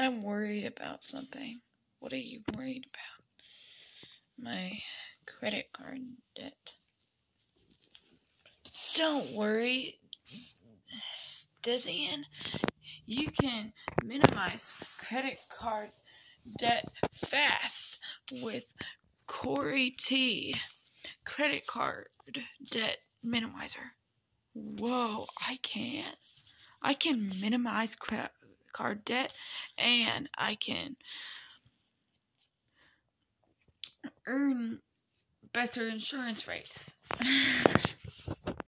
I'm worried about something. What are you worried about? My credit card debt. Don't worry, Dezian. You can minimize credit card debt fast with Corey T. Credit card debt minimizer. Whoa, I can't. I can minimize credit card debt and I can earn better insurance rates.